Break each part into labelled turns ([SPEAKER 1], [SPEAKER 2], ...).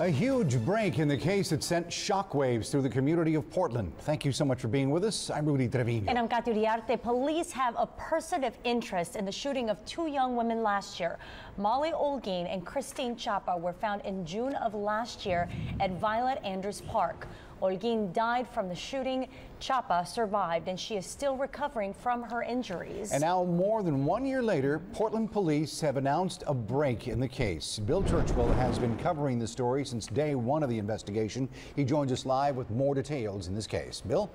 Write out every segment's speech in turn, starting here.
[SPEAKER 1] A huge break in the case that sent shockwaves through the community of Portland. Thank you so much for being with us. I'm Rudy Trevino.
[SPEAKER 2] And I'm Kathy Uriarte. Police have a person of interest in the shooting of two young women last year. Mollie Olgin and Kristene Chapa were found in June of last year at Violet Andrews Park. Olgin died from the shooting. Chapa survived, and she is still recovering from her injuries.
[SPEAKER 1] And now, more than one year later, Portland police have announced a break in the case. Bill Churchwell has been covering the story since day one of the investigation. He joins us live with more details in this case. Bill?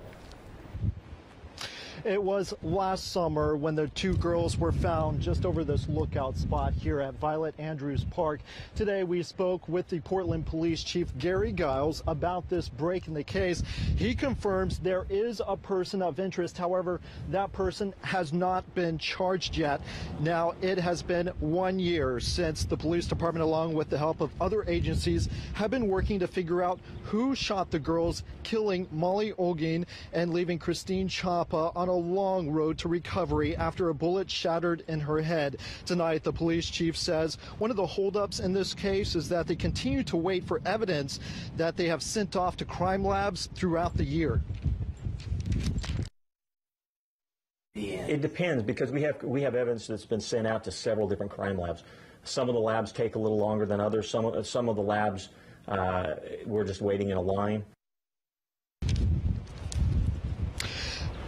[SPEAKER 3] It was last summer when the two girls were found just over this lookout spot here at Violet Andrews Park. Today we spoke with the Portland Police Chief Gary Giles about this break in the case. He confirms there is a person of interest. However, that person has not been charged yet. Now, it has been one year since the police department, along with the help of other agencies, have been working to figure out who shot the girls, killing Mollie Olgin and leaving Kristene Chapa on a long road to recovery after a bullet shattered in her head. Tonight, the police chief says one of the holdups in this case is that they continue to wait for evidence that they have sent off to crime labs throughout the year.
[SPEAKER 4] It depends because we have we have evidence that's been sent out to several different crime labs. Some of the labs take a little longer than others. Some some of the labs uh, we're just waiting in a line.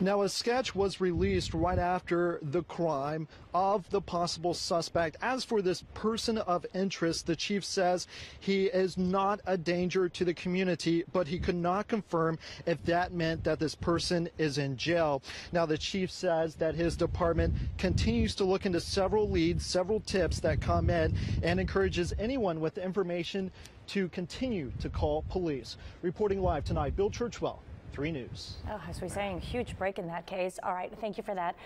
[SPEAKER 3] Now, a sketch was released right after the crime of the possible suspect. As for this person of interest, the chief says he is not a danger to the community, but he could not confirm if that meant that this person is in jail. Now, the chief says that his department continues to look into several leads, several tips that come in, and encourages anyone with information to continue to call police. Reporting live tonight, Bill Churchwell, 3 News.
[SPEAKER 2] Oh, as we're saying, huge break in that case. All right, thank you for that.